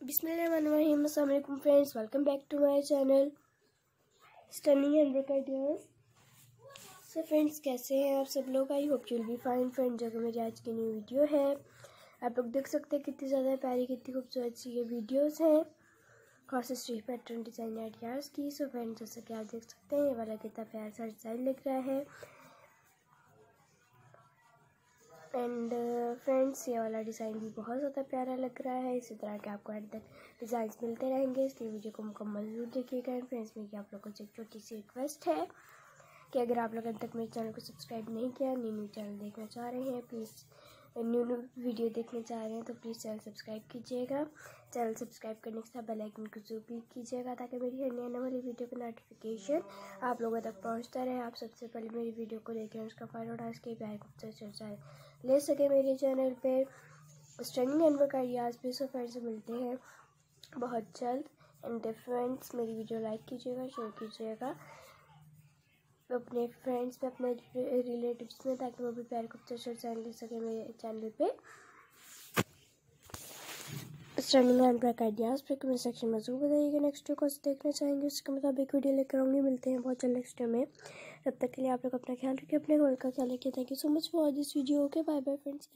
अस्सलाम friends, welcome back to my channel. Stunning and ideas so friends कैसे हैं आप सब लोग? I hope you'll be fine friend जो मेरी आज की न्यू वीडियो है। आप लोग देख सकते हैं कितनी ज़्यादा प्यारी, कितनी खूबसूरत सी ये वीडियोस हैं। खास स्ट्रीट पैटर्न डिज़ाइन आइडियाज़ की। सो फ्रेंड्स जैसे कि आप देख सकते हैं, ये वाला कितना प्यार सा डिज़ाइन लग रहा है। एंड फ्रेंड्स ये वाला डिज़ाइन भी बहुत ज़्यादा प्यारा लग रहा है। इसी तरह के आपको एंड तक डिज़ाइन मिलते रहेंगे। इसलिए वीडियो को मुकम्मल ज़रूर देखिएगा। एंड फ्रेंड्स मेरी आप लोगों से एक छोटी सी रिक्वेस्ट है कि अगर आप लोग अब तक मेरे चैनल को सब्सक्राइब नहीं किया न्यू न्यू चैनल देखना चाह रहे हैं प्लीज़ न्यू न्यू वीडियो देखने चाह रहे हैं तो प्लीज़ चैनल सब्सक्राइब कीजिएगा। चैनल सब्सक्राइब करने के साथ बेल आइकन को ज़रूर क्लिक कीजिएगा, ताकि मेरी हर आने वाली वीडियो का नोटिफिकेशन आप लोगों तक पहुँचता रहे। आप सबसे पहले मेरी वीडियो को देखें उसका फ़ायदा उठा इसके प्यार को चर्चा ले सके मेरे चैनल पर स्टनिंग एंड वर्क आइडियाज़ भी से मिलते हैं। बहुत जल्द एंड फ्रेंड्स मेरी वीडियो लाइक कीजिएगा शेयर कीजिएगा। अपने फ्रेंड्स में अपने रिलेटिव्स में, ताकि वो भी प्यार को चैनल ले सके मेरे चैनल पे। स्टर्निंग एंड ब्लैक आइडियाज़ पर कमेंट सेक्शन में ज़रूर बताइएगा नेक्स्ट वीडियो को देखना चाहेंगे, उसके मुताबिक वीडियो लेकर आऊँगी, मिलते हैं बहुत जल्द नेक्स्ट में। तब तक के लिए आप लोग अपना ख्याल रखिए, अपने घर का ख्याल रखिए। Thank you so much for this video okay bye bye friends